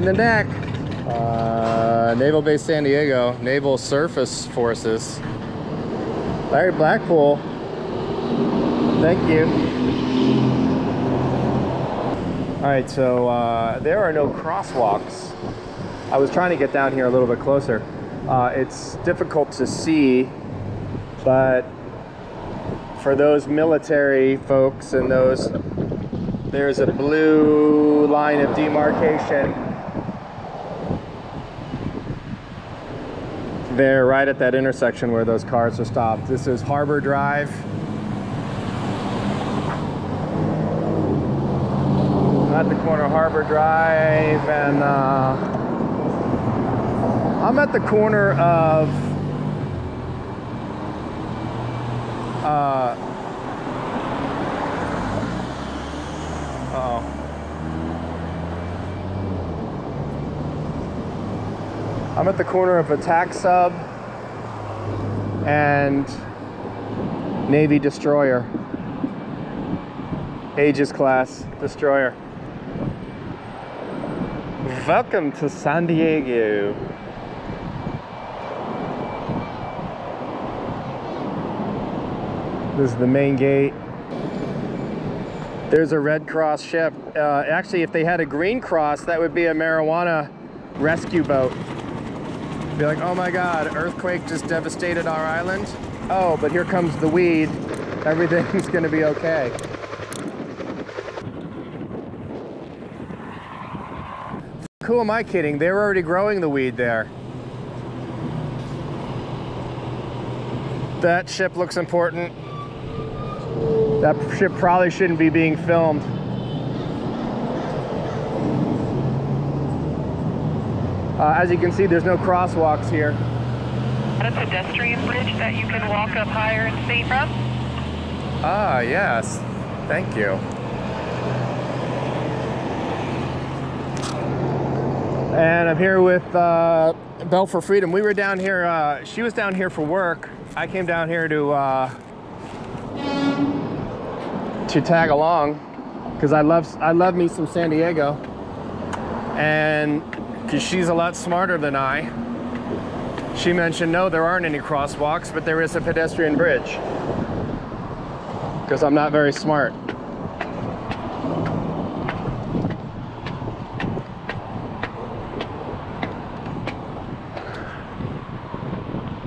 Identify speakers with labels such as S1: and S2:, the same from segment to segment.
S1: in the neck. Uh, Naval Base San Diego, Naval Surface Forces. Larry Blackpool. Thank you. All right, so uh, there are no crosswalks. I was trying to get down here a little bit closer. Uh, it's difficult to see, but for those military folks and those, there's a blue line of demarcation there right at that intersection where those cars are stopped. This is Harbor Drive. At the corner of Harbor Drive and uh, I'm at the corner of uh, oh I'm at the corner of Attack Sub and Navy Destroyer. Aegis class destroyer. Welcome to San Diego. This is the main gate. There's a Red Cross ship. Uh, actually, if they had a Green Cross, that would be a marijuana rescue boat. Be like, oh my God, earthquake just devastated our island. Oh, but here comes the weed. Everything's gonna be okay. Who am I kidding? They were already growing the weed there. That ship looks important. That ship probably shouldn't be being filmed. Uh, as you can see, there's no crosswalks here.
S2: a pedestrian bridge that you can walk up higher and see from.
S1: Ah, yes. Thank you. And I'm here with uh, Bell for Freedom. We were down here, uh, she was down here for work. I came down here to uh, to tag along because I love I love me some San Diego, and because she's a lot smarter than I. She mentioned no, there aren't any crosswalks, but there is a pedestrian bridge because I'm not very smart.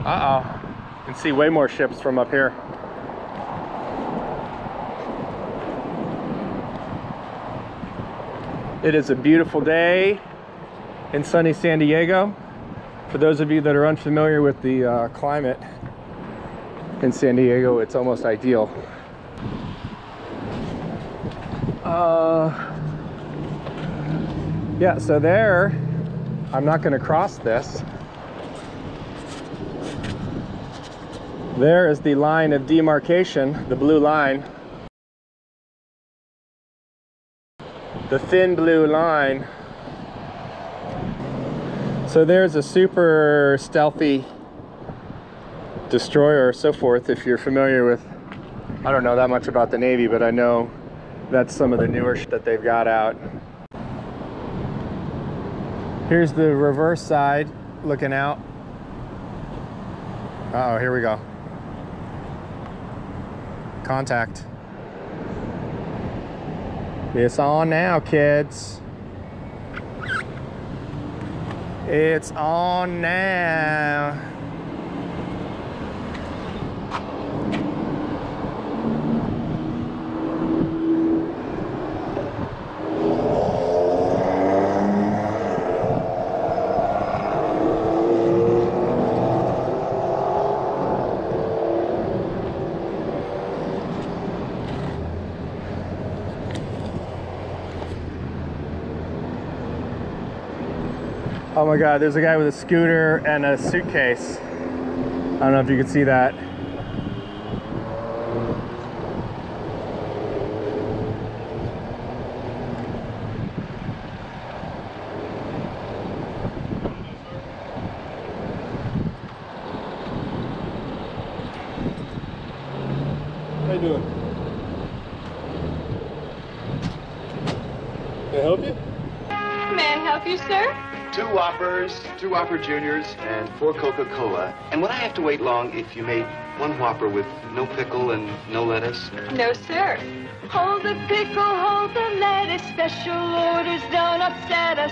S1: Uh-oh. You can see way more ships from up here. It is a beautiful day in sunny San Diego. For those of you that are unfamiliar with the uh, climate in San Diego, it's almost ideal. Uh, yeah, so there, I'm not going to cross this. There is the line of demarcation, the blue line. The thin blue line. So there's a super stealthy destroyer or so forth if you're familiar with, I don't know that much about the Navy, but I know that's some of the newer shit that they've got out. Here's the reverse side looking out. Uh oh, here we go. Contact. It's on now, kids. It's on now. Oh my God, there's a guy with a scooter and a suitcase. I don't know if you can see that. How you doing? Can I help you?
S3: may I help you, sir?
S4: Two Whoppers, two Whopper Juniors, and four Coca-Cola. And would I have to wait long if you made one Whopper with no pickle and no lettuce?
S3: No, sir. Hold the pickle, hold the lettuce. Special orders don't upset us.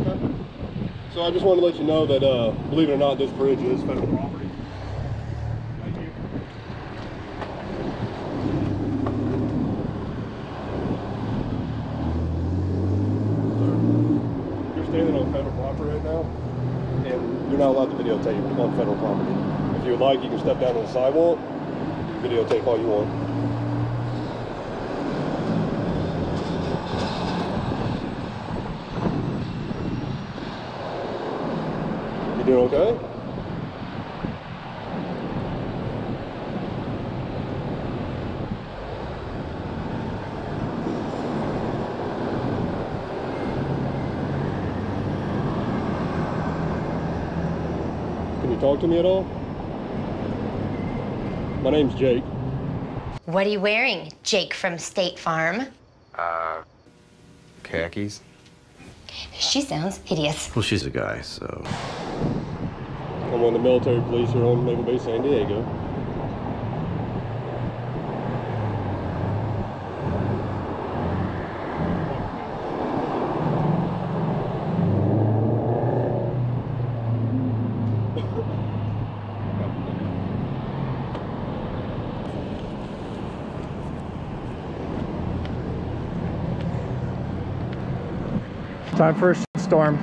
S5: Okay. So I just wanted to let you know that, uh, believe it or not, this bridge is federal property. Thank you. Sir, You're standing on federal property right now, and you're not allowed to videotape on federal property. If you would like, you can step down on the sidewalk, videotape all you want. You doing okay? Can you talk to me at all? My name's Jake.
S6: What are you wearing, Jake from State Farm?
S7: Uh, khakis?
S6: She sounds hideous.
S7: Well, she's a guy, so.
S5: I'm one of the military police here on Naval Base San Diego.
S1: Time for a storm.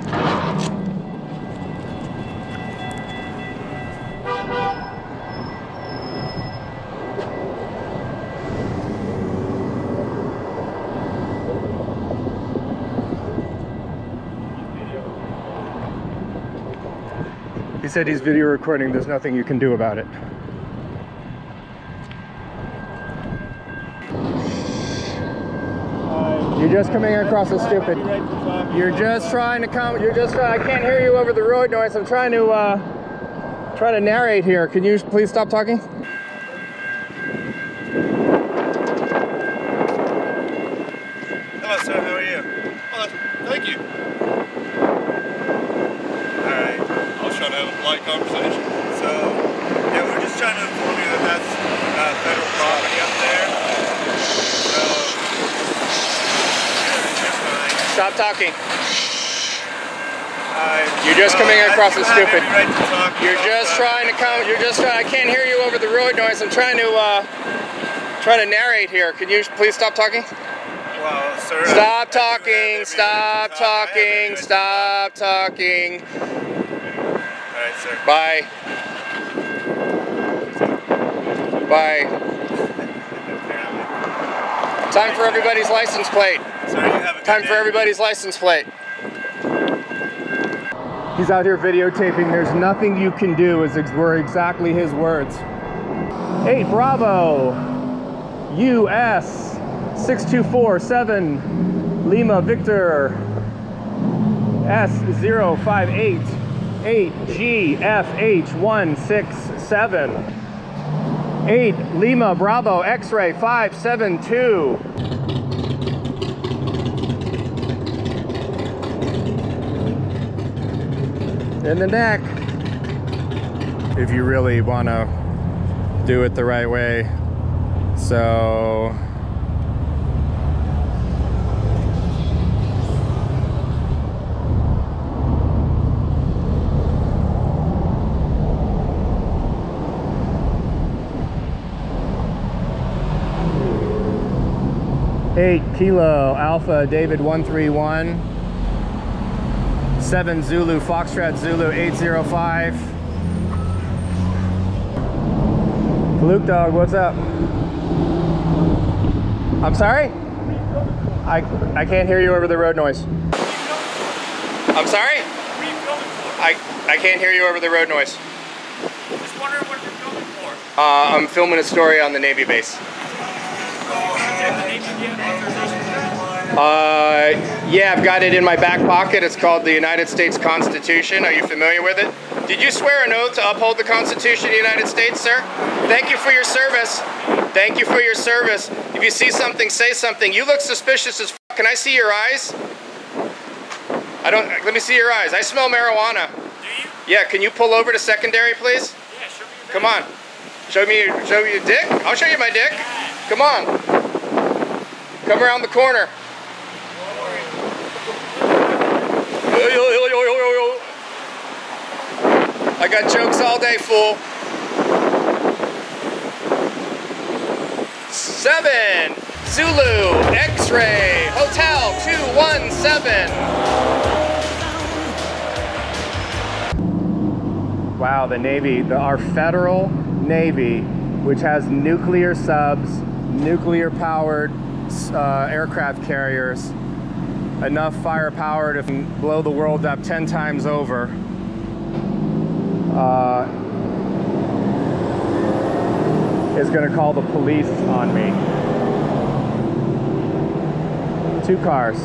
S1: He said he's video recording. There's nothing you can do about it. You're just coming across as stupid. You're just trying to come. You're just. I can't hear you over the road noise. I'm trying to uh, try to narrate here. Can you please stop talking?
S8: Hello, sir. How are you?
S5: Oh, thank you.
S8: All right.
S5: I was trying to have a polite conversation.
S8: So, yeah, we're just trying to inform you that that's uh, federal property up there. So, yeah, it's just fine.
S1: Stop talking. You're just coming
S8: uh,
S1: across as stupid. You're just
S8: that.
S1: trying to come. You're just. I can't hear you over the road noise. I'm trying to uh, try to narrate here. Can you please stop talking?
S8: Well, sir.
S1: Stop
S8: I do have every
S1: talking.
S8: to
S1: Stop
S8: talk. I have every
S1: talking. Stop talking.
S8: All right, sir.
S1: Bye. Bye.
S8: Apparently.
S1: Time for everybody's license plate.
S8: Sir, you have a good
S1: Time for everybody's license plate. He's out here videotaping. There's nothing you can do, is ex- were exactly his words. Hey, Bravo, US 6247, Lima Victor S058 8GFH167. 8 Lima Bravo X-ray 572. in the neck. If you really want to do it the right way. So Eight kilo Alpha David 131 7 Zulu Foxtrot Zulu 805. Luke Dog, what's up? I'm sorry? I I can't hear you over the road noise. I'm sorry? I I can't hear you over the road noise.
S8: Just wondering what you're filming for.
S1: Uh, I'm filming a story on the Navy base. Uh, yeah, I've got it in my back pocket. It's called the United States Constitution. Are you familiar with it? Did you swear an oath to uphold the Constitution of the United States, sir? Thank you for your service. Thank you for your service. If you see something, say something. You look suspicious as f Can I see your eyes? I don't, let me see your eyes. I smell marijuana.
S8: Do you?
S1: Yeah, can you pull over to secondary, please?
S8: Yeah, show me your
S1: Come on. Show me your, show me your dick. I'll show you my dick. Come on. Come around the corner. I got jokes all day, fool. Seven. Zulu. X-ray. Hotel 217. Wow, the Navy, the, our federal Navy, which has nuclear subs, nuclear powered uh, aircraft carriers, enough firepower to blow the world up 10 times over. Uh, is going to call the police on me. Two cars.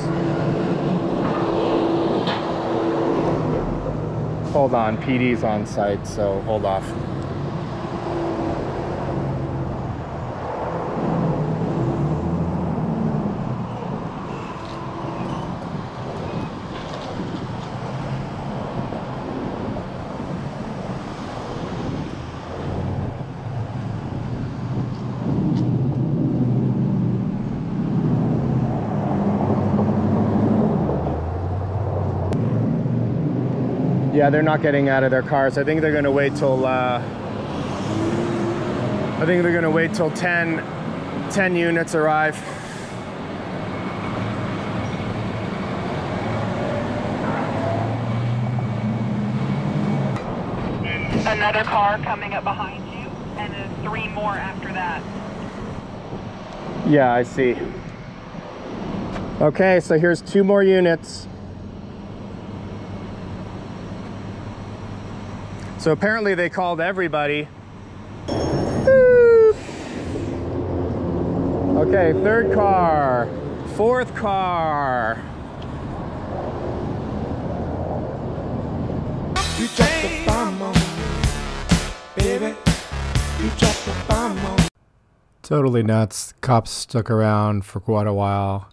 S1: Hold on, PD's on site, so hold off. Yeah, they're not getting out of their cars. I think they're going to wait till. Uh, I think they're going to wait till 10, 10 units arrive.
S2: Another car coming up behind you, and then three more after that.
S1: Yeah, I see. Okay, so here's two more units. So apparently they called everybody. Okay, third car, fourth car.
S7: You dropped the bomb on me, baby. You dropped the bomb on me.
S9: Totally nuts. Cops stuck around for quite a while.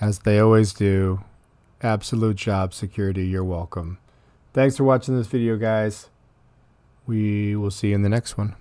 S9: As they always do. Absolute job security. You're welcome. Thanks for watching this video, guys. We will see you in the next one.